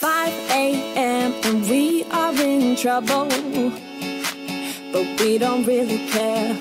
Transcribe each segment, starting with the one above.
5 a.m. and we are in trouble, but we don't really care.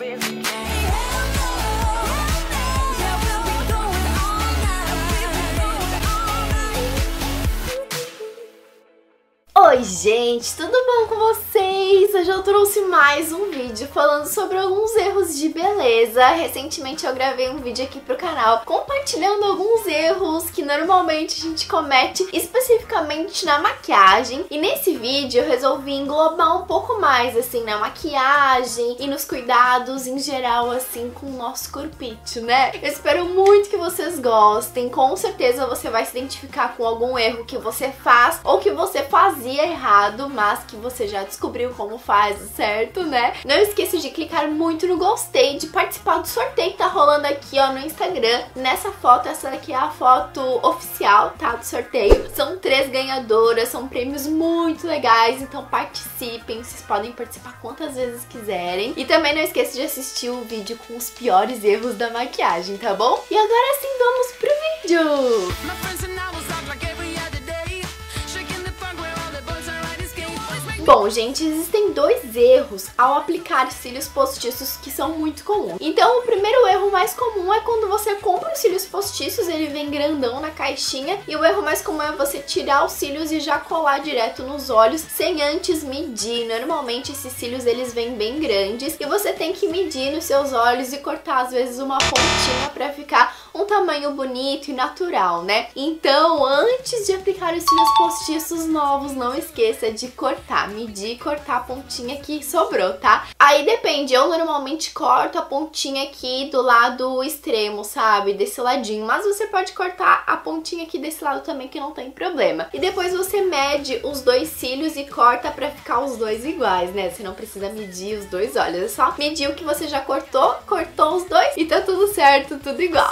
Oi gente, tudo bom com vocês? Hoje eu trouxe mais um vídeo falando sobre alguns erros de beleza. Recentemente eu gravei um vídeo aqui pro canal compartilhando alguns erros que normalmente a gente comete especificamente na maquiagem. E nesse vídeo eu resolvi englobar um pouco mais assim na maquiagem e nos cuidados em geral assim com o nosso corpite, né? Eu espero muito que vocês gostem. Com certeza você vai se identificar com algum erro que você faz ou que você fazia errado, mas que você já descobriu como faz, certo, né? Não esqueça de clicar muito no gostei, de participar do sorteio que tá rolando aqui, ó, no Instagram. Nessa foto, essa daqui é a foto oficial, tá, do sorteio. São três ganhadoras, são prêmios muito legais, então participem, vocês podem participar quantas vezes quiserem. E também não esqueça de assistir o vídeo com os piores erros da maquiagem, tá bom? E agora sim, vamos pro vídeo! Bom, gente, existem dois erros ao aplicar cílios postiços que são muito comuns. Então, o primeiro erro mais comum é quando você compra os cílios postiços, ele vem grandão na caixinha, e o erro mais comum é você tirar os cílios e já colar direto nos olhos sem antes medir. Normalmente esses cílios eles vêm bem grandes e você tem que medir nos seus olhos e cortar às vezes uma pontinha para ficar um tamanho bonito e natural, né? Então, antes de aplicar os cílios postiços novos, não esqueça de cortar, medir e cortar a pontinha que sobrou, tá? Aí depende, eu normalmente corto a pontinha aqui do lado extremo, sabe? Desse ladinho, mas você pode cortar a pontinha aqui desse lado também que não tem problema. E depois você mede os dois cílios e corta pra ficar os dois iguais, né? Você não precisa medir os dois olhos, é só medir o que você já cortou, cortou os dois e tá tudo certo, tudo igual.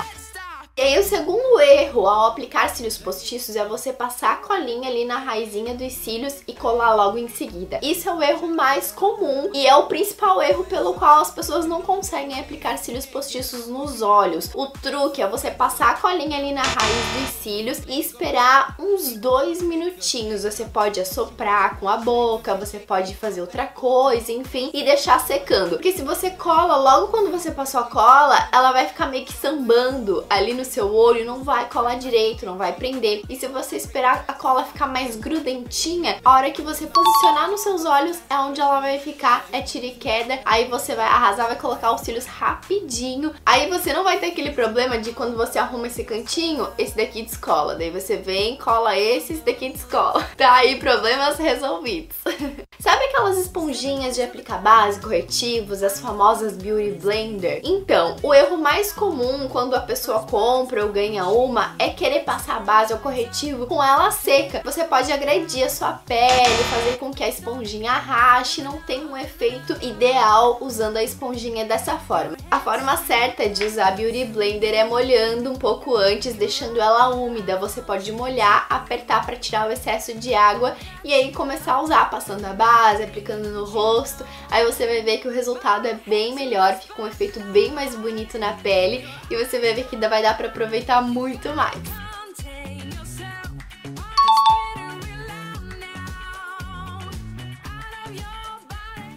E aí o segundo erro ao aplicar cílios postiços é você passar a colinha ali na raizinha dos cílios e colar logo em seguida. Isso é o erro mais comum e é o principal erro pelo qual as pessoas não conseguem aplicar cílios postiços nos olhos. O truque é você passar a colinha ali na raiz dos cílios e esperar uns dois minutinhos. Você pode assoprar com a boca, você pode fazer outra coisa, enfim, e deixar secando. Porque se você cola logo quando você passou a cola, ela vai ficar meio que sambando ali no seu olho não vai colar direito, não vai prender. E se você esperar a cola ficar mais grudentinha, a hora que você posicionar nos seus olhos é onde ela vai ficar, é tira e queda. Aí você vai arrasar, vai colocar os cílios rapidinho. Aí você não vai ter aquele problema de quando você arruma esse cantinho, esse daqui descola. Daí você vem, cola esse, esse daqui descola. Tá aí problemas resolvidos. Sabe aquelas esponjinhas de aplicar base, corretivos, as famosas Beauty Blender? Então, o erro mais comum quando a pessoa compra ou ganha uma é querer passar a base ou corretivo com ela seca. Você pode agredir a sua pele, fazer com que a esponjinha rache, não tem um efeito ideal usando a esponjinha dessa forma. A forma certa de usar Beauty Blender é molhando um pouco antes, deixando ela úmida. Você pode molhar, apertar para tirar o excesso de água e aí começar a usar, passando a base, aplicando no rosto, aí você vai ver que o resultado é bem melhor, fica um efeito bem mais bonito na pele e você vai ver que vai dar pra aproveitar muito mais.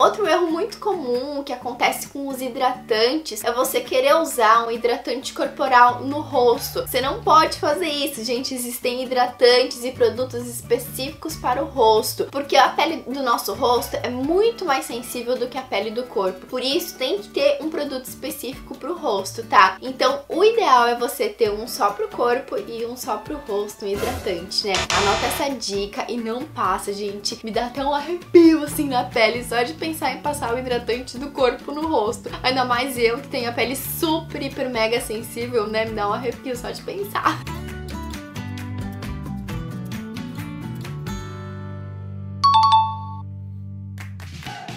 Outro erro muito comum que acontece com os hidratantes é você querer usar um hidratante corporal no rosto. Você não pode fazer isso, gente. Existem hidratantes e produtos específicos para o rosto, porque a pele do nosso rosto é muito mais sensível do que a pele do corpo. Por isso, tem que ter um produto específico para o rosto, tá? Então, o ideal é você ter um só para o corpo e um só para o rosto, um hidratante, né? Anota essa dica e não passa, gente. Me dá até um arrepio assim na pele só de pensar pensar em passar o hidratante do corpo no rosto. Ainda mais eu que tenho a pele super, hiper, mega sensível, né? Me dá um arrepio só de pensar.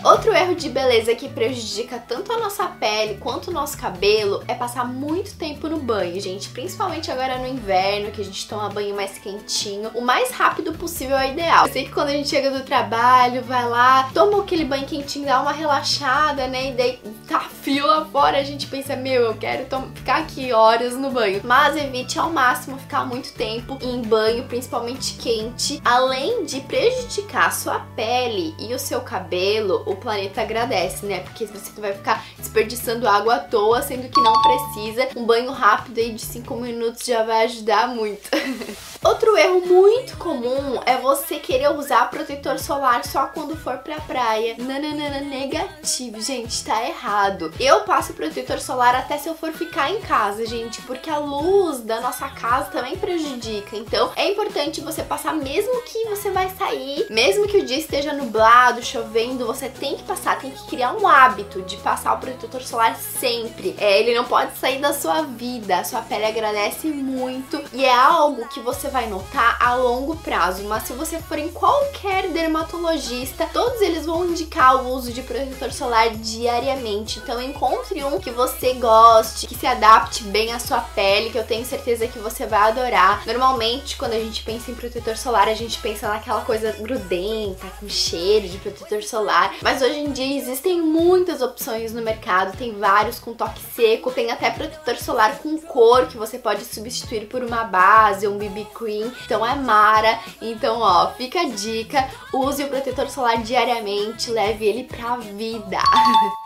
Outro erro de beleza que prejudica tanto a nossa pele quanto o nosso cabelo é passar muito tempo no banho, gente. Principalmente agora no inverno, que a gente toma banho mais quentinho. O mais rápido possível é ideal. Eu sei que quando a gente chega do trabalho, vai lá, toma aquele banho quentinho, dá uma relaxada, né? E daí tá frio lá fora, a gente pensa, meu, eu quero ficar aqui horas no banho. Mas evite ao máximo ficar muito tempo em banho, principalmente quente. Além de prejudicar a sua pele e o seu cabelo, o planeta agradece, né? Porque você vai ficar desperdiçando água à toa, sendo que não precisa. Um banho rápido aí de 5 minutos já vai ajudar muito. Outro erro muito comum é você querer usar protetor solar só quando for pra praia. Nananana, negativo, gente, tá errado. Eu passo protetor solar até se eu for ficar em casa, gente, porque a luz da nossa casa também prejudica. Então, é importante você passar mesmo que você vai sair, mesmo que o dia esteja nublado, chovendo, você tem que passar, tem que criar um hábito de passar o protetor solar sempre. É, ele não pode sair da sua vida, a sua pele agradece muito e é algo que você vai notar a longo prazo, mas se você for em qualquer dermatologista, todos eles vão indicar o uso de protetor solar diariamente. Então encontre um que você goste, que se adapte bem à sua pele, que eu tenho certeza que você vai adorar. Normalmente, quando a gente pensa em protetor solar, a gente pensa naquela coisa grudenta, com cheiro de protetor solar, mas hoje em dia existem muitas opções no mercado, tem vários com toque seco, tem até protetor solar com cor que você pode substituir por uma base um BB cream Cream, então é Mara. Então, ó, fica a dica, use o protetor solar diariamente, leve ele pra vida.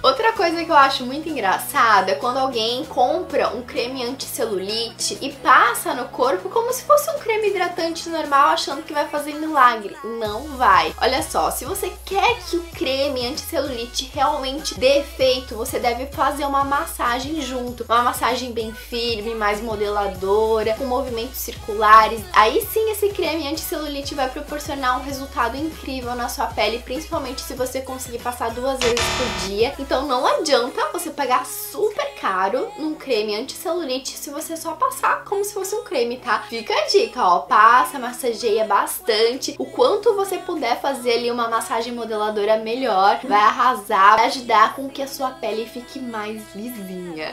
Outra coisa que eu acho muito engraçada é quando alguém compra um creme anti-celulite e passa no corpo como se fosse um creme hidratante normal, achando que vai fazer milagre. Não vai. Olha só, se você quer que o creme anti-celulite realmente dê efeito, você deve fazer uma massagem junto. Uma massagem bem firme, mais modeladora, com movimentos circulares. Aí sim esse creme anti-celulite vai proporcionar um resultado incrível na sua pele, principalmente se você conseguir passar duas vezes por dia. Então não adianta você pagar super caro num creme anti-celulite se você só passar como se fosse um creme, tá? Fica a dica, ó, passa, massageia bastante. O quanto você puder fazer ali uma massagem modeladora melhor, vai arrasar, vai ajudar com que a sua pele fique mais lisinha.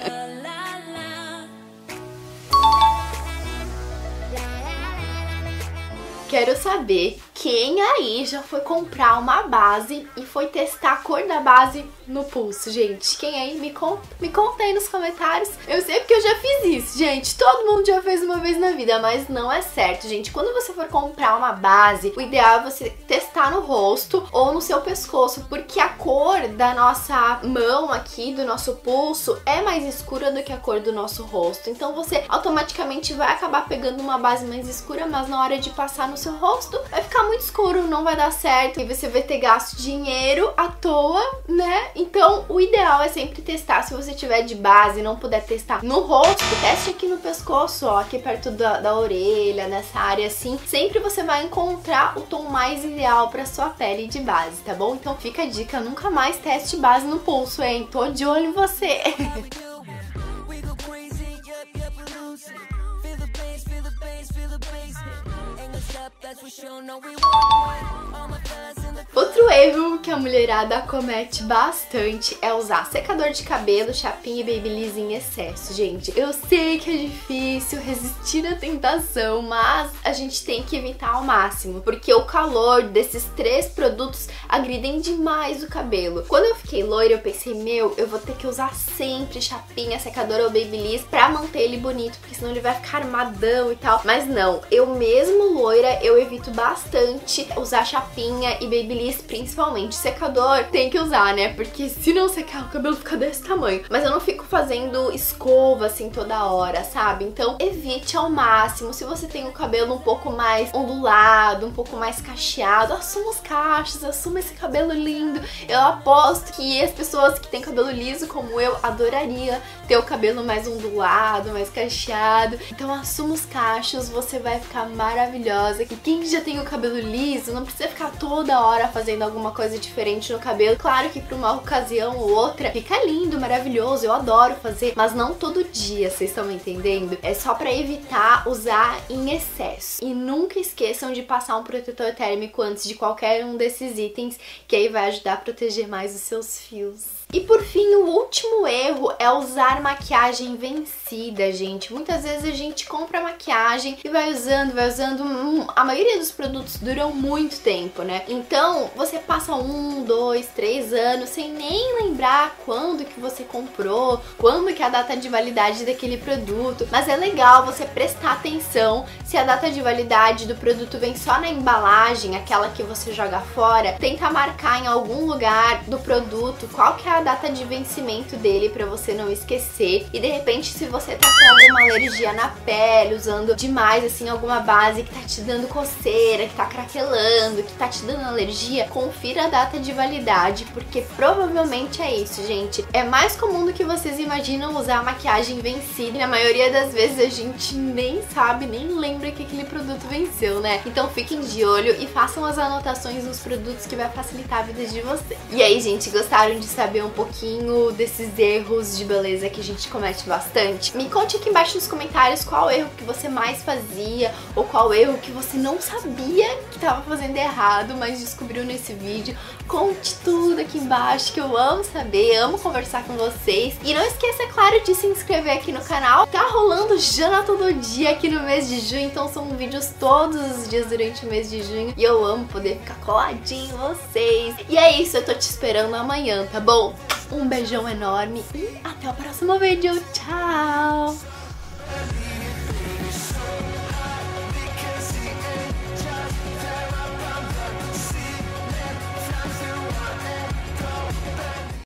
Quero saber quem aí já foi comprar uma base e foi testar a cor da base no pulso, gente? Quem aí me conta? Me conta aí nos comentários. Eu sei porque eu já fiz isso, gente. Todo mundo já fez uma vez na vida, mas não é certo, gente. Quando você for comprar uma base, o ideal é você testar no rosto ou no seu pescoço, porque a cor da nossa mão aqui, do nosso pulso, é mais escura do que a cor do nosso rosto. Então você automaticamente vai acabar pegando uma base mais escura, mas na hora de passar no seu rosto, vai ficar muito escuro, não vai dar certo e você vai ter gasto dinheiro à toa, né? Então, o ideal é sempre testar. Se você tiver de base e não puder testar no rosto, teste aqui no pescoço, ó, aqui perto da, da orelha, nessa área assim. Sempre você vai encontrar o tom mais ideal para sua pele de base, tá bom? Então fica a dica, nunca mais teste base no pulso, hein? Tô de olho em você. special, no we want Outro erro que a mulherada comete bastante é usar secador de cabelo, chapinha e babyliss em excesso, gente. Eu sei que é difícil resistir à tentação, mas a gente tem que evitar ao máximo, porque o calor desses três produtos agridem demais o cabelo. Quando eu fiquei loira, eu pensei, meu, eu vou ter que usar sempre chapinha, secador ou babyliss pra manter ele bonito, porque senão ele vai ficar armadão e tal. Mas não, eu mesmo loira, eu evito bastante usar chapinha e babyliss, principalmente secador, tem que usar, né? Porque se não secar, o cabelo fica desse tamanho. Mas eu não fico fazendo escova assim toda hora, sabe? Então evite ao máximo. Se você tem o cabelo um pouco mais ondulado, um pouco mais cacheado, assuma os cachos, assuma esse cabelo lindo. Eu aposto que as pessoas que têm cabelo liso como eu adoraria ter o cabelo mais ondulado, mais cacheado. Então assuma os cachos, você vai ficar maravilhosa. E quem que já tem o cabelo liso, não precisa ficar toda hora fazendo alguma coisa diferente no cabelo. Claro que pra uma ocasião ou outra fica lindo, maravilhoso, eu adoro fazer, mas não todo dia, vocês estão entendendo? É só pra evitar usar em excesso. E nunca esqueçam de passar um protetor térmico antes de qualquer um desses itens, que aí vai ajudar a proteger mais os seus fios. E por fim, o último erro é usar maquiagem vencida, gente. Muitas vezes a gente compra maquiagem e vai usando, vai usando. Hum, a maioria dos produtos duram muito tempo, né? Então você passa um, dois, três anos sem nem lembrar quando que você comprou, quando que é a data de validade daquele produto. Mas é legal você prestar atenção se a data de validade do produto vem só na embalagem, aquela que você joga fora. Tenta marcar em algum lugar do produto qual que é a data de vencimento dele para você não esquecer. E de repente, se você tá com alguma alergia na pele, usando demais assim alguma base que tá te dando coceira, que tá craquelando, que tá te dando alergia, confira a data de validade, porque provavelmente é isso, gente. É mais comum do que vocês imaginam usar maquiagem vencida. E na maioria das vezes a gente nem sabe, nem lembra que aquele produto venceu, né? Então fiquem de olho e façam as anotações nos produtos que vai facilitar a vida de vocês. E aí, gente, gostaram de saber um pouquinho desses erros de beleza que a gente comete bastante? Me conte aqui embaixo nos comentários qual erro que você mais fazia ou qual erro que você não sabia que estava fazendo errado, mas descobriu nesse vídeo. Conte tudo aqui embaixo que eu amo saber, amo conversar com vocês. E não esqueça, é claro, de se inscrever aqui no canal. Tá rolando Jana todo dia aqui no mês de junho, então são vídeos todos os dias durante o mês de junho. E eu amo poder ficar coladinho em vocês. E é isso, eu tô te esperando amanhã, tá bom? Um beijão enorme e até o próximo vídeo. Tchau!